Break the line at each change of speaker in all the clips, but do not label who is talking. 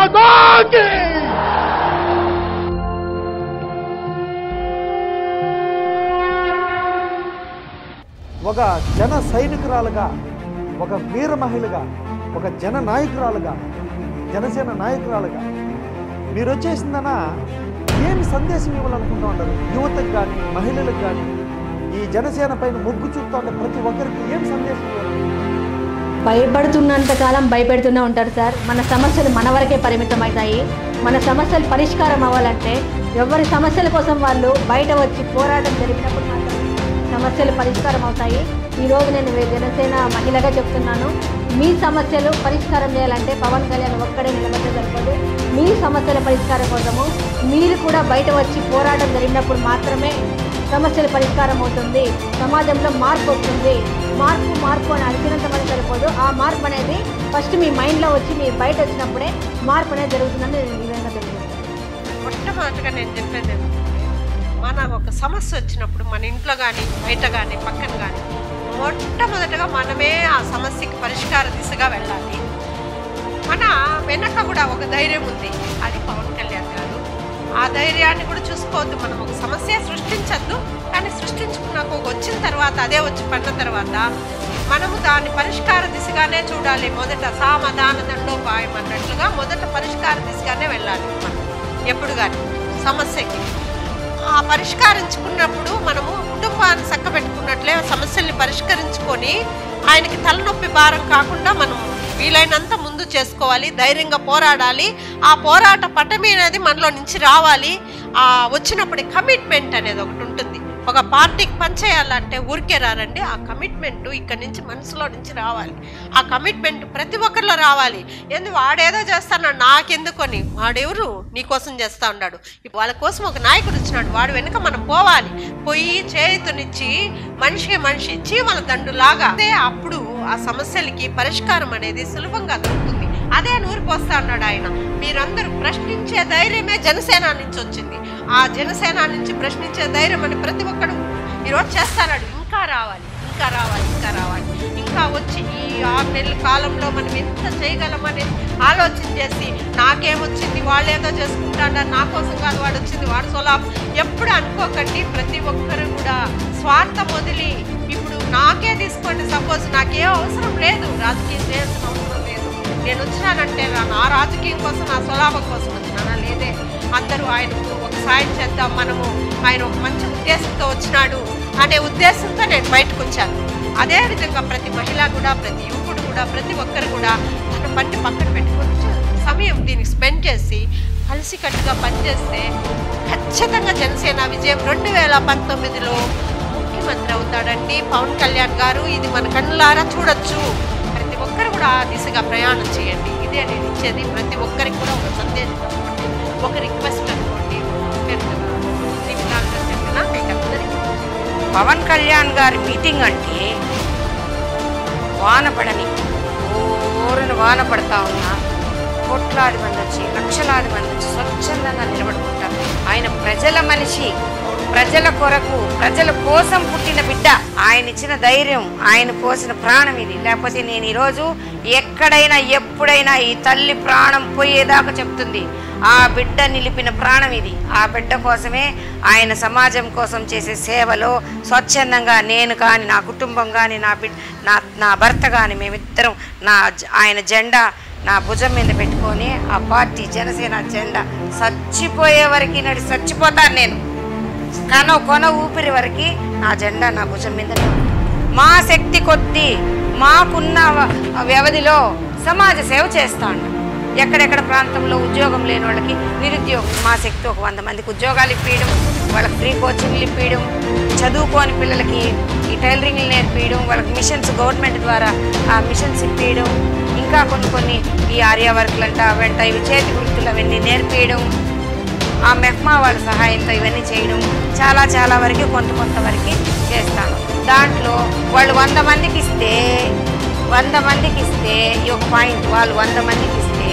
తుపాకీ
ఒక జన సైనికురాలుగా ఒక వీర మహిళగా ఒక జన నాయకురాలుగా జనసేన నాయకురాలుగా మీరు వచ్చేసిందన? ఏమి సందేశం ఇవ్వాలనుకుంటా ఉంటారు యువతకు కానీ మహిళలకు కానీ ఈ జనసేన పైన మొగ్గు చూపుతా ఉండే ప్రతి ఒక్కరికి ఏం సందేశం ఇవ్వాలనుకుంటున్నారు?
భయపడుతున్నంత కాలం భయపెడుతూనే ఉంటారు సార్. మన సమస్యలు మన వరకే పరిమితం అవుతాయి మన సమస్యలు పరిష్కారం అవ్వాలంటే ఎవరి సమస్యల కోసం వాళ్ళు బయట వచ్చి పోరాటం జరిపినప్పుడు సమస్యలు పరిష్కారం అవుతాయి. ఈరోజు నేను జనసేన మహిళగా చెప్తున్నాను. మీ సమస్యలు పరిష్కారం చేయాలంటే పవన్ కళ్యాణ్ ఒక్కడే నిలబడితే సరిపోదు. మీ సమస్యల పరిష్కారం కోసము మీరు కూడా బయట వచ్చి పోరాటం జరిగినప్పుడు మాత్రమే సమస్యల పరిష్కారం అవుతుంది. సమాజంలో మార్పు వస్తుంది. మార్పు మార్పు అని అడిగినంత మంది సరిపోదు. ఆ మార్పు అనేది ఫస్ట్ మీ మైండ్లో వచ్చి మీరు బయట వచ్చినప్పుడే మార్పు అనేది జరుగుతుందని నేను ఈ విధంగా తెలియజేస్తాను
మొట్టమొదటిగా నేను చెప్పేది మన ఒక సమస్య వచ్చినప్పుడు మన ఇంట్లో కానీ బయట కానీ పక్కన కానీ మొట్టమొదటగా మనమే ఆ సమస్యకి పరిష్కార దిశగా వెళ్ళాలి. మన వెనక కూడా ఒక ధైర్యం ఉంది. అది పవన్ కళ్యాణ్ ఆ ధైర్యాన్ని కూడా చూసుకోవద్దు మనం. ఒక సమస్య సృష్టించద్దు కానీ సృష్టించుకున్నాక ఒక వచ్చిన తర్వాత అదే వచ్చి పడిన తర్వాత మనము దాన్ని పరిష్కార దిశగానే చూడాలి. మొదట సామధాన దండోపాయం అన్నట్లుగా మొదట పరిష్కార దిశగానే వెళ్ళాలి మనం. ఎప్పుడు కానీ సమస్యకి. పరిష్కరించుకున్నప్పుడు మనము కుటుంబాన్ని చక్కబెట్టుకున్నట్లే సమస్యల్ని పరిష్కరించుకొని ఆయనకి తలనొప్పి భారం కాకుండా మనం వీలైనంత ముందు చేసుకోవాలి ధైర్యంగా పోరాడాలి. ఆ పోరాట పటమి అనేది మనలో నుంచి రావాలి. ఆ వచ్చినప్పుడు కమిట్మెంట్ అనేది ఒకటి ఉంటుంది. ఒక పార్టీకి పనిచేయాలంటే ఊరికే రారండి. ఆ కమిట్మెంట్ ఇక్కడి నుంచి మనసులో నుంచి రావాలి. ఆ కమిట్మెంట్ ప్రతి ఒక్కరిలో రావాలి. ఎందుకు వాడేదో చేస్తాడు నాకెందుకొని వాడెవరు? నీకోసం చేస్తా ఉన్నాడు. ఇప్పుడు వాళ్ళ కోసం ఒక నాయకుడు వచ్చినాడు. వాడు వెనుక మనం పోవాలి. పోయి చేతునిచ్చి మనిషికి మనిషి చీమల దండులాగా. అదే అప్పుడు ఆ సమస్యలకి పరిష్కారం అనేది సులభంగా దొరుకుతుంది. అదే నూరు పోస్తా అన్నాడు ఆయన. మీరందరూ ప్రశ్నించే ధైర్యమే జనసేన నుంచి వచ్చింది. ఆ జనసేన నుంచి ప్రశ్నించే ధైర్యం అని ప్రతి ఒక్కడు ఈరోజు చేస్తాడు ఇంకా రావాలి ఇంకా రావాలి ఇంకా రావాలి. ఇంకా వచ్చి ఈ ఆరు నెలల కాలంలో మనం ఎంత చేయగలమని ఆలోచన చేసి నాకేమొచ్చింది వాళ్ళు ఏదో చేసుకుంటాడా నా కోసం కాదు వాడు వచ్చింది వాడు సొలాం ఎప్పుడు అనుకోకండి ప్రతి ఒక్కరు కూడా స్వార్థం వదిలి ఇప్పుడు నాకే తీసుకోండి సపోజ్ నాకేం అవసరం లేదు. రాజకీయం చేయాల్సిన అవసరం నేను వచ్చినానంటే నా- నా రాజకీయం కోసం నా స్వలాభం కోసం వచ్చినానా లేదే. అందరూ ఆయనకు ఒక సాయం చేద్దాం మనము ఆయన ఒక మంచి ఉద్దేశంతో వచ్చినాడు అనే ఉద్దేశంతో నేను బయటకు వచ్చాను అదే విధంగా ప్రతి మహిళ కూడా ప్రతి యువకుడు కూడా ప్రతి ఒక్కరు కూడా తన పని పక్కన పెట్టుకొని సమయం దీనికి స్పెండ్ చేసి కలిసికట్టుగా పనిచేస్తే ఖచ్చితంగా జనసేన విజయం రెండు వేల పంతొమ్మిదిలో ముఖ్యమంత్రి అవుతాడండి పవన్ కళ్యాణ్ గారు. ఇది మన కళ్ళారా చూడొచ్చు. ఒక్కరు కూడా ఆ దిశగా ప్రయాణం చేయండి. ఇదే నేను ఇచ్చేది. ప్రతి ఒక్కరికి కూడా ఒక సందేశం అనుకోండి ఒక రిక్వెస్ట్ అనుకోండి.
పవన్ కళ్యాణ్ గారి మీటింగ్ అంటే వాన పడని ఊరిని వాన పడతా ఉన్నా కోట్లాది మంది వచ్చి లక్షలాది మంది వచ్చి స్వచ్ఛందంగా నిలబడుకుంటారు. ఆయన ప్రజల మనిషి. ప్రజల కొరకు ప్రజల కోసం పుట్టిన బిడ్డ. ఆయన ఇచ్చిన ధైర్యం ఆయన పోసిన ప్రాణం ఇది. లేకపోతే నేను ఈరోజు ఎక్కడైనా ఎప్పుడైనా ఈ తల్లి ప్రాణం పోయేదాకా చెప్తుంది. ఆ బిడ్డ నిలిపిన ప్రాణం ఇది. ఆ బిడ్డ కోసమే ఆయన సమాజం కోసం చేసే సేవలో స్వచ్ఛందంగా నేను కానీ నా కుటుంబం కానీ నా బిడ్డ నా నా భర్త కానీ మేమిద్దరం నా ఆయన జెండా నా భుజం మీద పెట్టుకొని ఆ పార్టీ జనసేన జెండా చచ్చిపోయే వరకు నడి చచ్చిపోతాను నేను. కన కొన ఊపిరి వరకు నా జెండా నా భుజం మీదనే మా శక్తి కొద్ది మాకున్న వ్యవధిలో సమాజ సేవ చేస్తాను ఎక్కడెక్కడ ప్రాంతంలో ఉద్యోగం లేని వాళ్ళకి నిరుద్యోగం మా శక్తి ఒక వంద మందికి ఉద్యోగాలు ఇప్పించడం వాళ్ళకి ఫ్రీ కోచింగ్లు ఇప్పించడం చదువుకోని పిల్లలకి ఈ టైలరింగ్లు నేర్పించడం వాళ్ళకి మిషన్స్ గవర్నమెంట్ ద్వారా ఆ మిషన్స్ ఇప్పించడం ఇంకా కొన్ని కొన్ని ఈ ఆర్యా వర్క్లు అంట వెంట ఇవి చేతి వృత్తులు అవన్నీ నేర్పించడం ఆ మెహ్మా వాళ్ళ సహాయంతో ఇవన్నీ చేయడం చాలా చాలా వరకు కొంత కొంత వరకు చేస్తాను. దాంట్లో వాళ్ళు వంద మందికి ఇస్తే వంద మందికి ఇస్తే ఈ ఒక పాయింట్ వాళ్ళు వంద మందికి ఇస్తే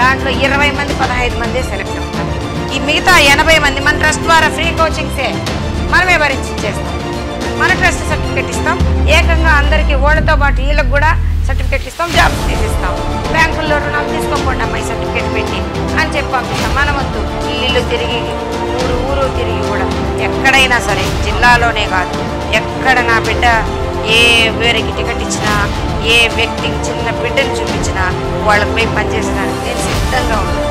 దాంట్లో ఇరవై మంది పదహైదు మంది సెలెక్ట్ అవుతారు. ఈ మిగతా ఎనభై మంది మన ట్రస్ట్ ద్వారా ఫ్రీ కోచింగ్సే మనమే భరించి చేస్తాం మన ట్రస్ట్ సర్టిఫికెట్ ఇస్తాం. ఏకంగా అందరికీ ఓళ్ళతో పాటు వీళ్ళకి కూడా సర్టిఫికెట్ ఇస్తాం జాబ్స్ తీసిస్తాం. తిరిగి ఊరు ఊరు తిరిగి కూడా ఎక్కడైనా సరే జిల్లాలోనే కాదు ఎక్కడ నా బిడ్డ ఏ వేరేకి టికెట్ ఇచ్చినా ఏ వ్యక్తికి చిన్న బిడ్డను చూపించినా వాళ్ళకి పోయి పనిచేసడానికి నేను సిద్ధంగా ఉన్నాను.